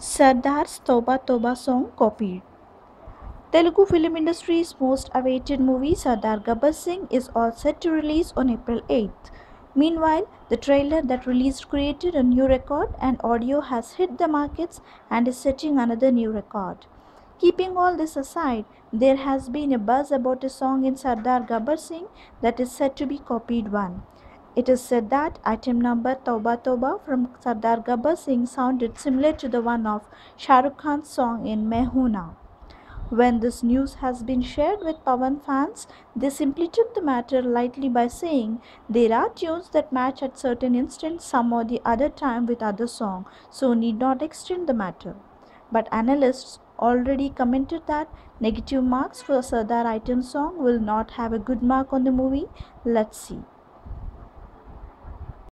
Sardaar's Tauba Tauba song copied. Telugu film industry's most awaited movie Sardaar Gabbar Singh is all set to release on April 8th. Meanwhile, the trailer that released created a new record and audio has hit the markets and is setting another new record. Keeping all this aside, there has been a buzz about a song in Sardaar Gabbar Singh that is said to be copied one. It is said that item number Tauba Tauba from Sardaar Gabbar Singh sounded similar to the one of Shah Rukh Khan's song in Main Hoon Na. When this news has been shared with Pawan fans, they simply took the matter lightly by saying there are tunes that match at certain instants some or the other time with other song, so need not extend the matter. But analysts already commented that negative marks for Sardaar item song will not have a good mark on the movie. Let's see.